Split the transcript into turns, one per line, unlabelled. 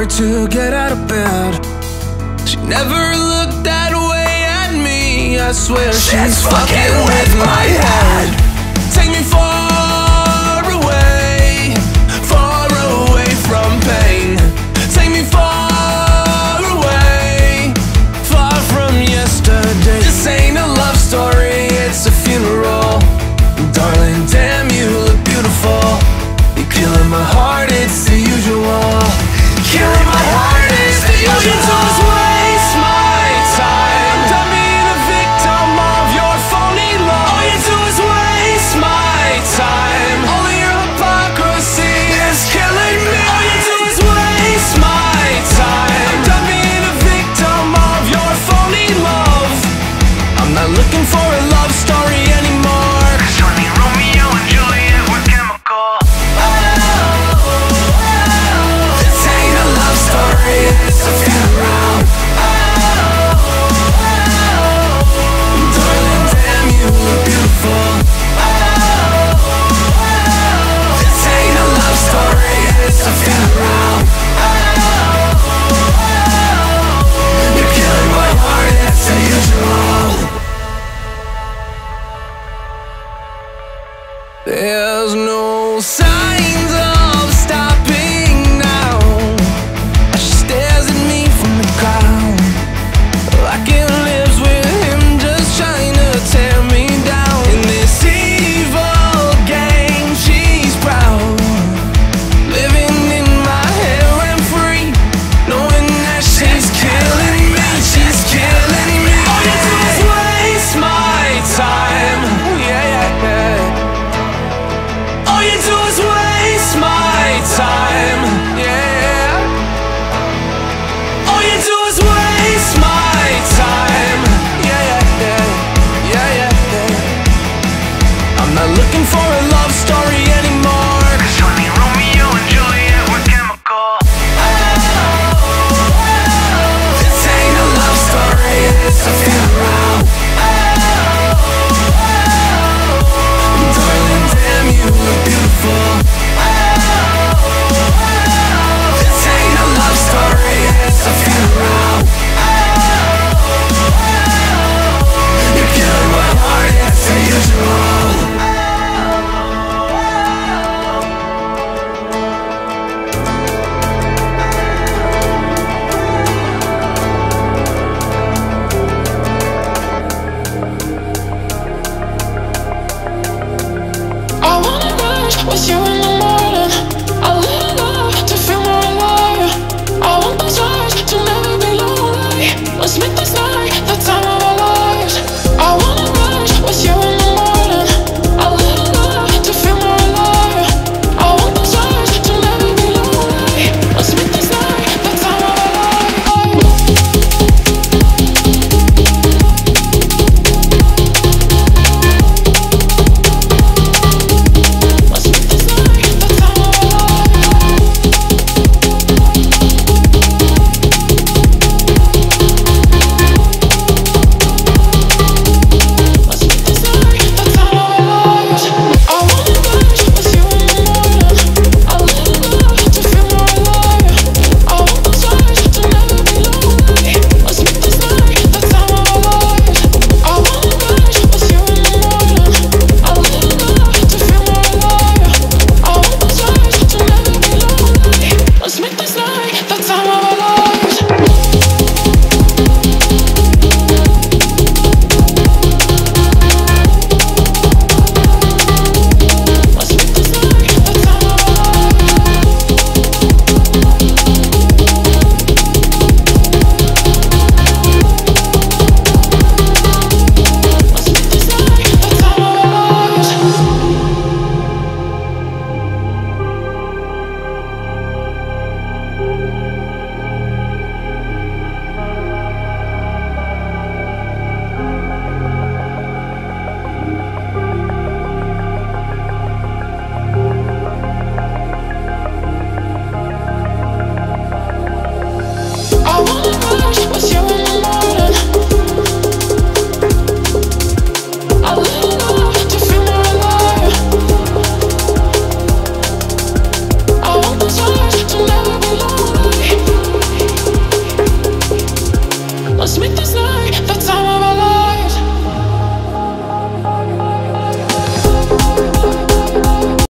her to get out of bed. She never looked that way at me. I swear she's,
she's
fucking,
fucking,
with my head. head. side